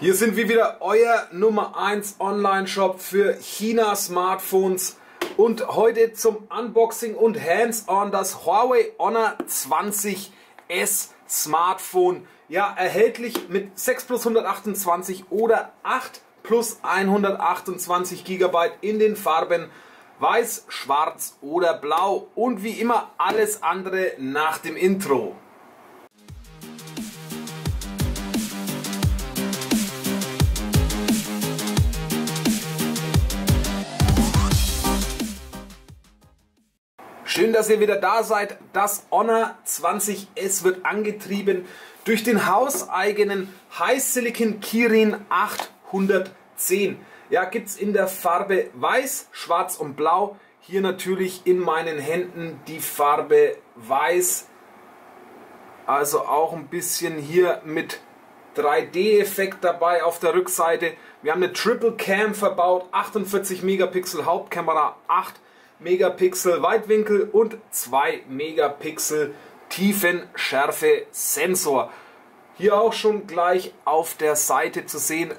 Hier sind wir wieder, euer Nummer 1 Online-Shop für China-Smartphones. Und heute zum Unboxing und Hands-on das Huawei Honor 20S Smartphone. Ja, erhältlich mit 6 plus 128 oder 8 plus 128 GB in den Farben Weiß, Schwarz oder Blau. Und wie immer alles andere nach dem Intro. Schön, dass ihr wieder da seid. Das Honor 20S wird angetrieben durch den hauseigenen High Silicon Kirin 810. Ja, gibt es in der Farbe Weiß, Schwarz und Blau. Hier natürlich in meinen Händen die Farbe Weiß. Also auch ein bisschen hier mit 3D-Effekt dabei auf der Rückseite. Wir haben eine Triple Cam verbaut, 48 Megapixel Hauptkamera, 8 Megapixel Weitwinkel und 2 Megapixel Tiefenschärfe Sensor. Hier auch schon gleich auf der Seite zu sehen,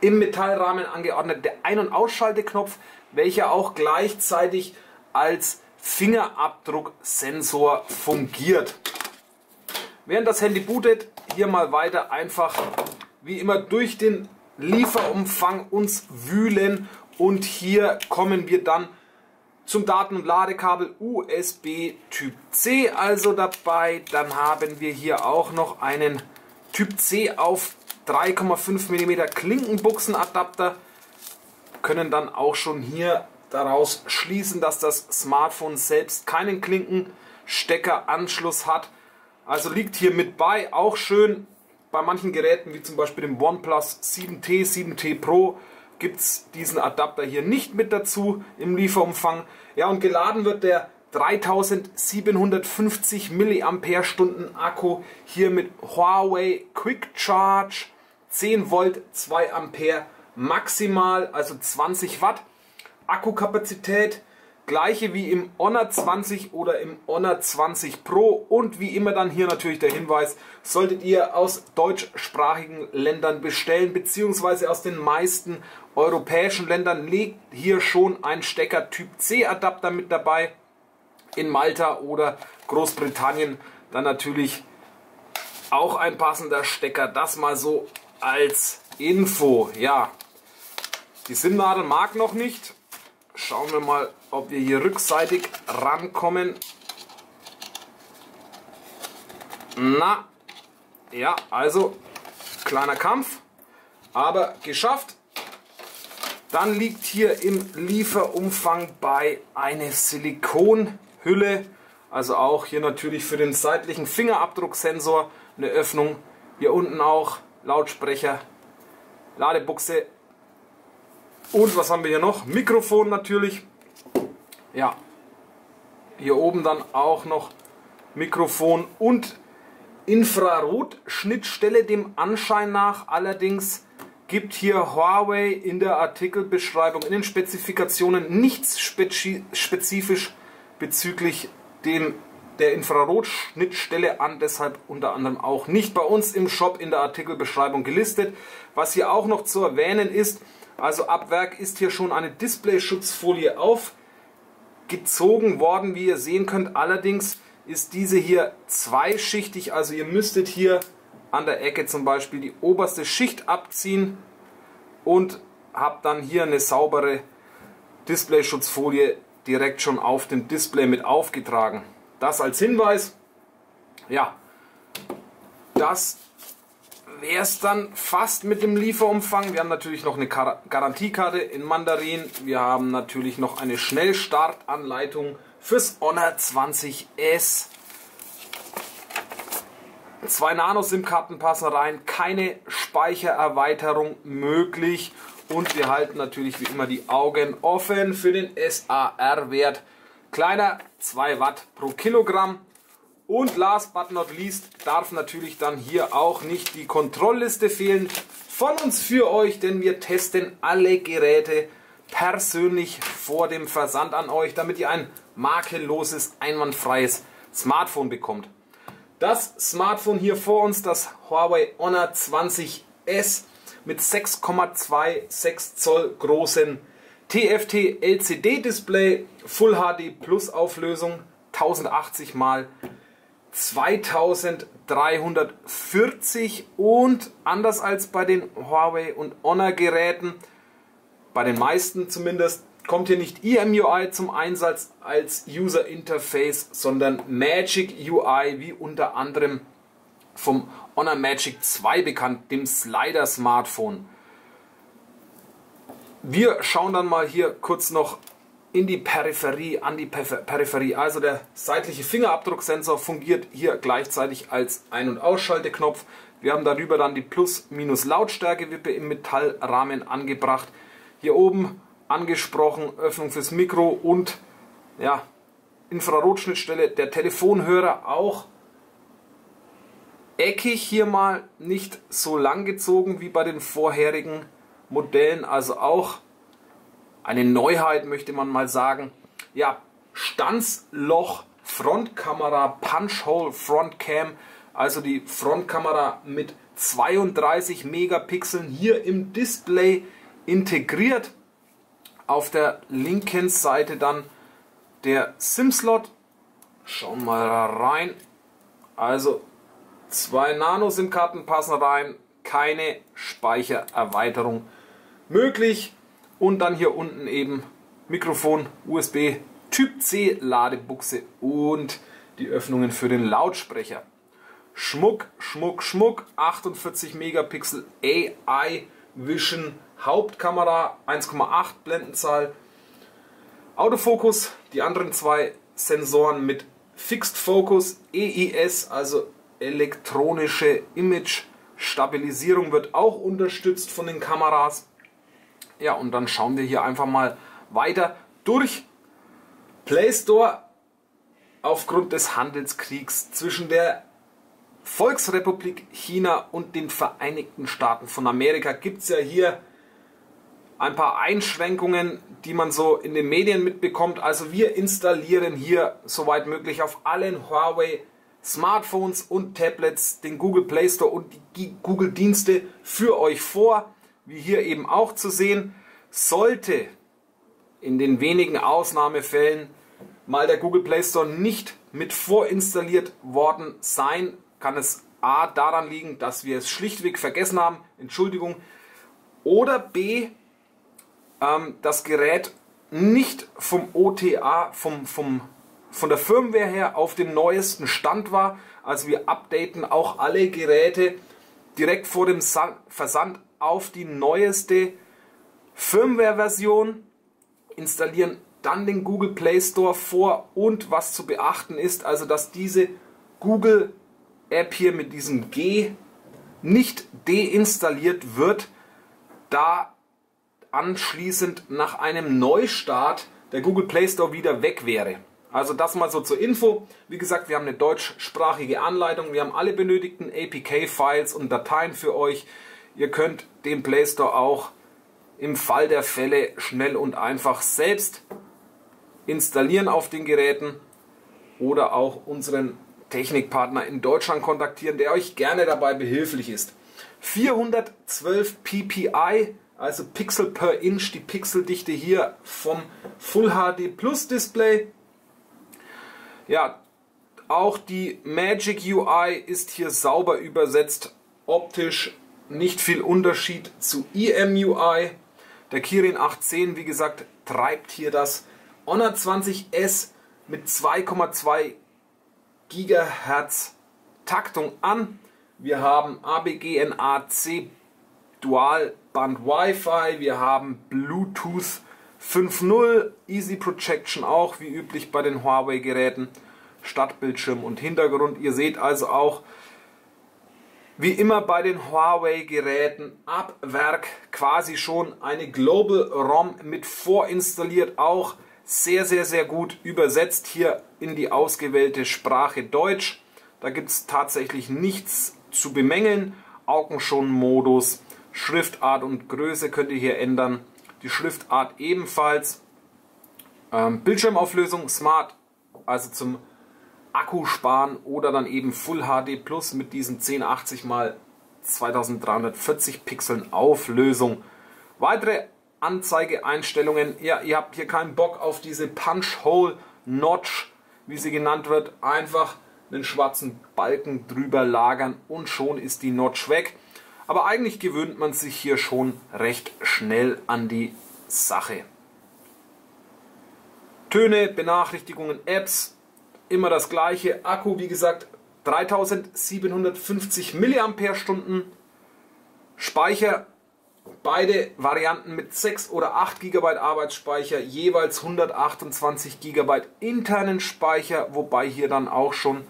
im Metallrahmen angeordnet der Ein- und Ausschalteknopf, welcher auch gleichzeitig als Fingerabdrucksensor fungiert. Während das Handy bootet, hier mal weiter einfach wie immer durch den Lieferumfang uns wühlen und hier kommen wir dann zum Daten- und Ladekabel USB Typ C also dabei. Dann haben wir hier auch noch einen Typ C auf 3,5 mm Klinkenbuchsenadapter. Können dann auch schon hier daraus schließen, dass das Smartphone selbst keinen Klinkensteckeranschluss hat. Also liegt hier mit bei, auch schön bei manchen Geräten wie zum Beispiel dem OnePlus 7T, 7T Pro gibt es diesen Adapter hier nicht mit dazu im Lieferumfang. Ja, und geladen wird der 3750 mAh Akku hier mit Huawei Quick Charge 10 Volt 2 Ampere maximal, also 20 Watt. Akkukapazität gleiche wie im Honor 20 oder im Honor 20 Pro und wie immer dann hier natürlich der Hinweis, solltet ihr aus deutschsprachigen Ländern bestellen beziehungsweise aus den meisten europäischen Ländern liegt hier schon ein Stecker Typ C Adapter mit dabei. In Malta oder Großbritannien dann natürlich auch ein passender Stecker. Das mal so als Info. Ja, die SIM-Nadel mag noch nicht. Schauen wir mal, ob wir hier rückseitig rankommen. Na, ja, also kleiner Kampf, aber geschafft. Dann liegt hier im Lieferumfang bei eine Silikonhülle, also auch hier natürlich für den seitlichen Fingerabdrucksensor eine Öffnung. Hier unten auch Lautsprecher, Ladebuchse und was haben wir hier noch? Mikrofon natürlich. Ja, hier oben dann auch noch Mikrofon und Infrarot-Schnittstelle dem Anschein nach. Allerdings gibt hier Huawei in der Artikelbeschreibung, in den Spezifikationen nichts spezifisch bezüglich dem, der Infrarot-Schnittstelle an, deshalb unter anderem auch nicht bei uns im Shop in der Artikelbeschreibung gelistet. Was hier auch noch zu erwähnen ist, also ab Werk ist hier schon eine Display-Schutzfolie aufgezogen worden, wie ihr sehen könnt. Allerdings ist diese hier zweischichtig, also ihr müsstet hier an der Ecke zum Beispiel die oberste Schicht abziehen und habt dann hier eine saubere Display-Schutzfolie direkt schon auf dem Display mit aufgetragen. Das als Hinweis. Ja, das wäre es dann fast mit dem Lieferumfang. Wir haben natürlich noch eine Garantiekarte in Mandarin. Wir haben natürlich noch eine Schnellstartanleitung fürs Honor 20S. Zwei Nano-SIM-Karten passen rein, keine Speichererweiterung möglich. Und wir halten natürlich wie immer die Augen offen für den SAR-Wert. Kleiner 2 Watt pro Kilogramm. Und last but not least darf natürlich dann hier auch nicht die Kontrollliste fehlen von uns für euch, denn wir testen alle Geräte persönlich vor dem Versand an euch, damit ihr ein makelloses, einwandfreies Smartphone bekommt. Das Smartphone hier vor uns, das Huawei Honor 20 S mit 6,26 Zoll großen TFT LCD Display, Full HD Plus Auflösung, 1080 mal 2340 und anders als bei den Huawei und Honor Geräten, bei den meisten zumindest, kommt hier nicht EMUI zum Einsatz als User Interface, sondern Magic UI, wie unter anderem vom Honor Magic 2 bekannt, dem Slider Smartphone. Wir schauen dann mal hier kurz noch in die Peripherie, an die Peripherie. Also der seitliche Fingerabdrucksensor fungiert hier gleichzeitig als Ein- und Ausschalteknopf. Wir haben darüber dann die Plus-Minus-Lautstärke-Wippe im Metallrahmen angebracht. Hier oben angesprochen, Öffnung fürs Mikro und ja, Infrarotschnittstelle. Der Telefonhörer auch eckig hier mal, nicht so lang gezogen wie bei den vorherigen Modellen. Also auch eine Neuheit, möchte man mal sagen. Ja, Stanzloch Frontkamera, Punch-Hole Frontcam, also die Frontkamera mit 32 Megapixeln hier im Display integriert. Auf der linken Seite dann der SIM-Slot. Schauen wir mal rein. Also zwei Nano-SIM-Karten passen rein, keine Speichererweiterung möglich. Und dann hier unten eben Mikrofon, USB, Typ C Ladebuchse und die Öffnungen für den Lautsprecher. Schmuck, Schmuck, Schmuck, 48 Megapixel AI Vision Hauptkamera, 1,8 Blendenzahl. Autofokus, die anderen zwei Sensoren mit Fixed Focus, EIS, also elektronische Image Stabilisierung wird auch unterstützt von den Kameras. Ja, und dann schauen wir hier einfach mal weiter durch Play Store aufgrund des Handelskriegs zwischen der Volksrepublik China und den Vereinigten Staaten von Amerika gibt es ja hier ein paar Einschränkungen, die man so in den Medien mitbekommt. Also wir installieren hier soweit möglich auf allen Huawei Smartphones und Tablets den Google Play Store und die Google Dienste für euch vor wie hier eben auch zu sehen, sollte in den wenigen Ausnahmefällen mal der Google Play Store nicht mit vorinstalliert worden sein, kann es A daran liegen, dass wir es schlichtweg vergessen haben, Entschuldigung, oder B, ähm, das Gerät nicht vom OTA, vom, vom, von der Firmware her auf dem neuesten Stand war. Also wir updaten auch alle Geräte direkt vor dem Versand auf die neueste Firmware-Version, installieren dann den Google Play Store vor und was zu beachten ist, also dass diese Google App hier mit diesem G nicht deinstalliert wird, da anschließend nach einem Neustart der Google Play Store wieder weg wäre. Also das mal so zur Info. Wie gesagt, wir haben eine deutschsprachige Anleitung, wir haben alle benötigten APK-Files und Dateien für euch. Ihr könnt den Play Store auch im Fall der Fälle schnell und einfach selbst installieren auf den Geräten oder auch unseren Technikpartner in Deutschland kontaktieren, der euch gerne dabei behilflich ist. 412 ppi, also Pixel per Inch, die Pixeldichte hier vom Full HD Plus Display. Ja, auch die Magic UI ist hier sauber übersetzt, optisch nicht viel Unterschied zu EMUI. Der Kirin 810, wie gesagt, treibt hier das Honor 20S mit 2,2 GHz Taktung an. Wir haben ABGNAC Dualband Wi-Fi, wir haben Bluetooth 5.0, Easy Projection auch, wie üblich bei den Huawei-Geräten, Stadtbildschirm und Hintergrund. Ihr seht also auch, wie immer bei den Huawei-Geräten ab Werk quasi schon eine Global ROM mit vorinstalliert, auch sehr, sehr, sehr gut übersetzt hier in die ausgewählte Sprache Deutsch. Da gibt es tatsächlich nichts zu bemängeln. Augenschonmodus, Schriftart und Größe könnt ihr hier ändern. Die Schriftart ebenfalls. Ähm, Bildschirmauflösung Smart, also zum Akku sparen oder dann eben Full HD Plus mit diesen 1080 x 2340 Pixeln Auflösung. Weitere Anzeigeeinstellungen. Ja, ihr habt hier keinen Bock auf diese Punch-Hole Notch, wie sie genannt wird. Einfach einen schwarzen Balken drüber lagern und schon ist die Notch weg. Aber eigentlich gewöhnt man sich hier schon recht schnell an die Sache. Töne, Benachrichtigungen, Apps, immer das gleiche. Akku, wie gesagt, 3750 mAh. Speicher, beide Varianten mit 6 oder 8 GB Arbeitsspeicher, jeweils 128 GB internen Speicher, wobei hier dann auch schon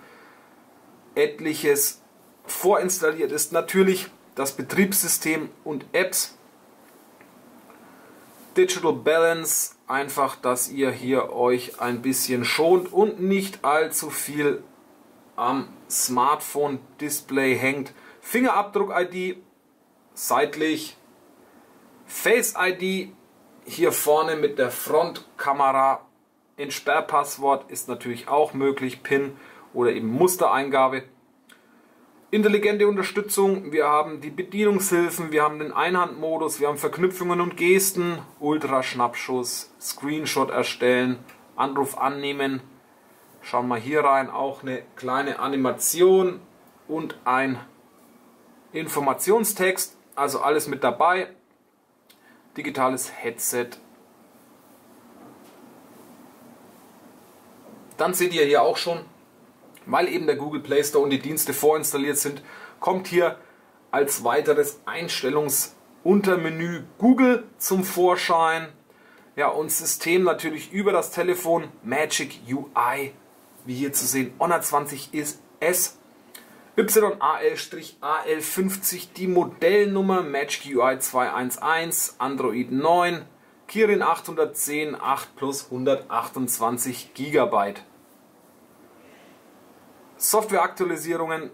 etliches vorinstalliert ist. Natürlich das Betriebssystem und Apps. Digital Balance, einfach, dass ihr hier euch ein bisschen schont und nicht allzu viel am Smartphone-Display hängt. Fingerabdruck-ID seitlich, Face-ID hier vorne mit der Frontkamera. Entsperrpasswort ist natürlich auch möglich, PIN oder eben Mustereingabe. Intelligente Unterstützung, wir haben die Bedienungshilfen, wir haben den Einhandmodus, wir haben Verknüpfungen und Gesten, Ultraschnappschuss, Screenshot erstellen, Anruf annehmen, Schauen wir hier rein, auch eine kleine Animation und ein Informationstext, also alles mit dabei. Digitales Headset. Dann seht ihr hier auch schon, weil eben der Google Play Store und die Dienste vorinstalliert sind, kommt hier als weiteres Einstellungsuntermenü Google zum Vorschein. Ja, und System natürlich über das Telefon Magic UI wie hier zu sehen, Honor 20 ist S. YAL-AL50 die Modellnummer Magic UI 211, Android 9, Kirin 810, 8 plus 128 GB. Softwareaktualisierungen,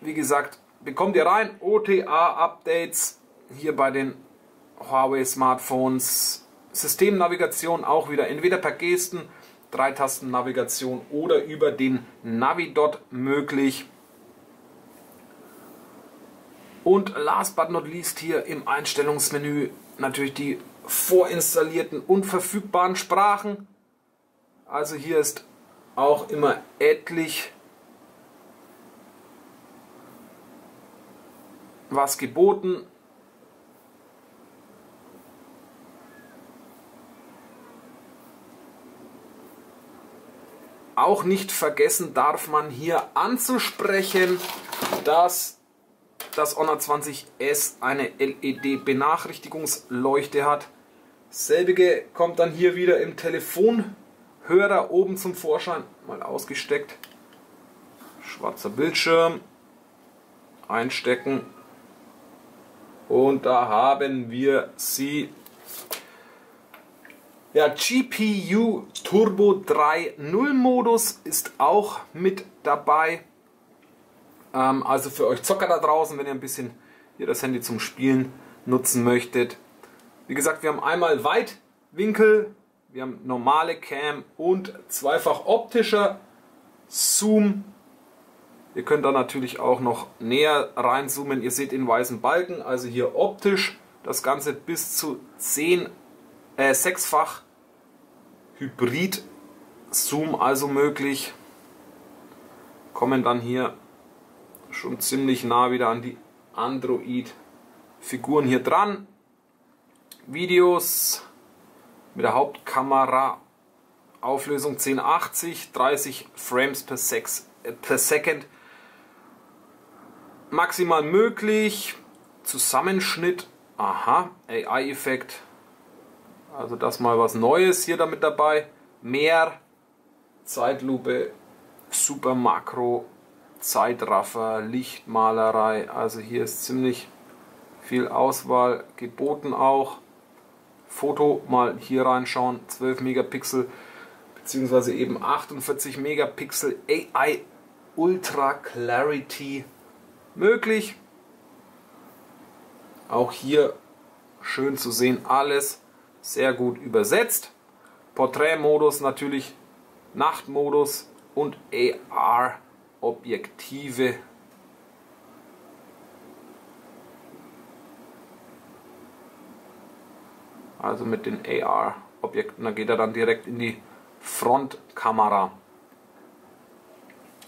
wie gesagt, bekommt ihr rein. OTA-Updates hier bei den Huawei Smartphones. Systemnavigation auch wieder entweder per Gesten Dreitasten-Navigation oder über den Navidot möglich. Und last but not least hier im Einstellungsmenü natürlich die vorinstallierten und verfügbaren Sprachen. Also hier ist auch immer etlich was geboten. Auch nicht vergessen darf man hier anzusprechen, dass das Honor 20S eine LED-Benachrichtigungsleuchte hat. Selbige kommt dann hier wieder im Telefonhörer oben zum Vorschein, mal ausgesteckt. Schwarzer Bildschirm, einstecken und da haben wir sie ja, GPU Turbo 3.0 Modus ist auch mit dabei. Ähm, also für euch Zocker da draußen, wenn ihr ein bisschen hier das Handy zum Spielen nutzen möchtet. Wie gesagt, wir haben einmal Weitwinkel, wir haben normale Cam und zweifach optischer Zoom. Ihr könnt da natürlich auch noch näher reinzoomen. Ihr seht den weißen Balken, also hier optisch das Ganze bis zu 10 äh, sechsfach Hybrid Zoom also möglich. Kommen dann hier schon ziemlich nah wieder an die Android Figuren hier dran. Videos mit der Hauptkamera Auflösung 1080, 30 Frames per, Sex, äh, per Second. Maximal möglich. Zusammenschnitt. Aha, AI-Effekt also das mal was Neues hier damit dabei. Mehr Zeitlupe, Super Makro, Zeitraffer, Lichtmalerei. Also hier ist ziemlich viel Auswahl geboten auch. Foto mal hier reinschauen, 12 Megapixel beziehungsweise eben 48 Megapixel AI Ultra Clarity möglich. Auch hier schön zu sehen, alles sehr gut übersetzt. Porträtmodus natürlich, Nachtmodus und AR-Objektive. Also mit den AR-Objekten, da geht er dann direkt in die Frontkamera.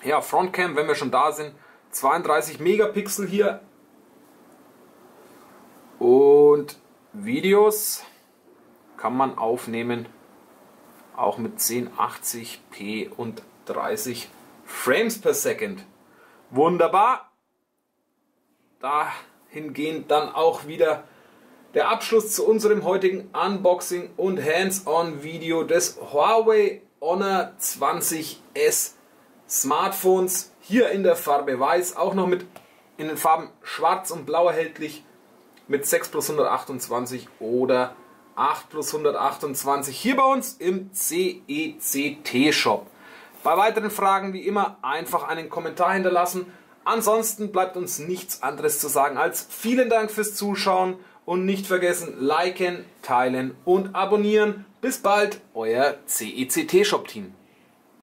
Ja, Frontcam, wenn wir schon da sind, 32 Megapixel hier. Und Videos kann man aufnehmen. Auch mit 1080p und 30 Frames per Second. Wunderbar. Dahingehend dann auch wieder der Abschluss zu unserem heutigen Unboxing und Hands-on-Video des Huawei Honor 20S Smartphones. Hier in der Farbe Weiß, auch noch mit in den Farben Schwarz und Blau erhältlich mit 6 plus 128 oder 8 plus 128 hier bei uns im CECT Shop. Bei weiteren Fragen wie immer einfach einen Kommentar hinterlassen. Ansonsten bleibt uns nichts anderes zu sagen als vielen Dank fürs Zuschauen und nicht vergessen liken, teilen und abonnieren. Bis bald, euer CECT Shop Team.